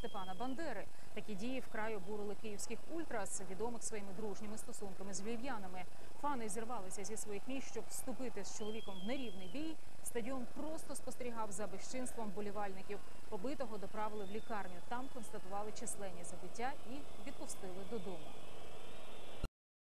Степана Бандери. Такі дії вкрай обурили київських ультрас, відомих своїми дружніми стосунками з львів'янами. Фани зірвалися зі своїх місць, щоб вступити з чоловіком в нерівний бій. Стадіон просто спостерігав за безчинством болівальників. Побитого доправили в лікарню. Там констатували численні забиття і відпустили додому.